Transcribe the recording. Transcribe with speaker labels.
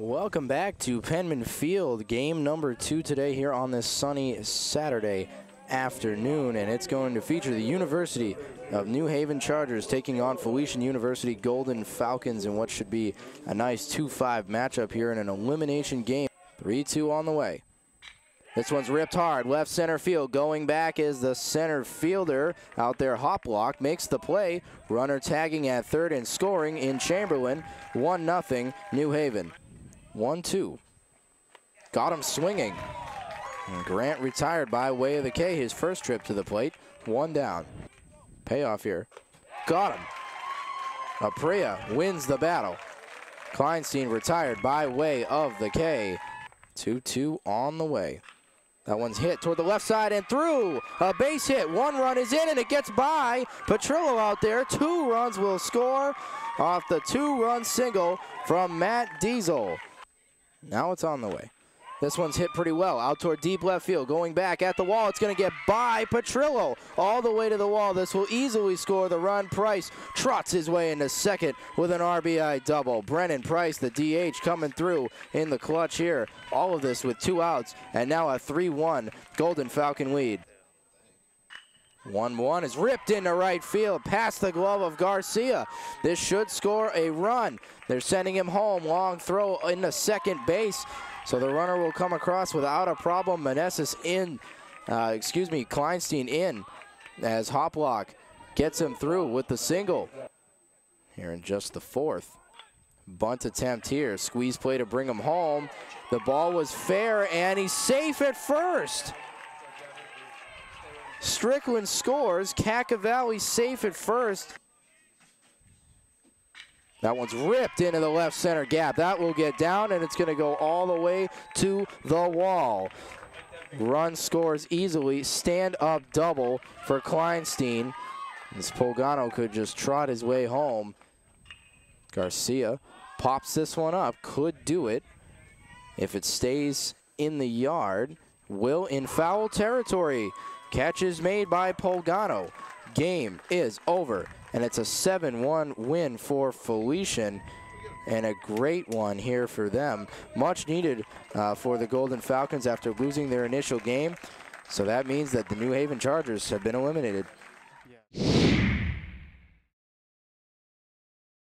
Speaker 1: Welcome back to Penmen Field, game number two today here on this sunny Saturday afternoon, and it's going to feature the University of New Haven Chargers taking on Felician University Golden Falcons in what should be a nice 2-5 matchup here in an elimination game. 3-2 on the way. This one's ripped hard, left center field. Going back is the center fielder out there. Hoplock, makes the play. Runner tagging at third and scoring in Chamberlain. 1 0 New Haven. 1 2. Got him swinging. And Grant retired by way of the K, his first trip to the plate. One down. Payoff here. Got him. Aprea wins the battle. Kleinstein retired by way of the K. 2 2 on the way. That one's hit toward the left side and through. A base hit. One run is in and it gets by. Petrillo out there. Two runs will score off the two-run single from Matt Diesel. Now it's on the way. This one's hit pretty well. Out toward deep left field. Going back at the wall. It's going to get by Petrillo. All the way to the wall. This will easily score the run. Price trots his way into second with an RBI double. Brennan Price, the DH, coming through in the clutch here. All of this with two outs. And now a 3-1 Golden Falcon lead. 1-1 is ripped into right field past the glove of Garcia. This should score a run. They're sending him home. Long throw into second base. So the runner will come across without a problem. Manessis in, uh, excuse me, Kleinstein in as Hoplock gets him through with the single. Here in just the fourth. Bunt attempt here. Squeeze play to bring him home. The ball was fair and he's safe at first. Strickland scores. Cacavalli safe at first. That one's ripped into the left center gap. That will get down, and it's going to go all the way to the wall. Run scores easily. Stand up double for Kleinstein. This Polgano could just trot his way home. Garcia pops this one up. Could do it if it stays in the yard. Will in foul territory. Catch is made by Polgano. Game is over and it's a 7-1 win for Felician and a great one here for them. Much needed uh, for the Golden Falcons after losing their initial game. So that means that the New Haven Chargers have been eliminated.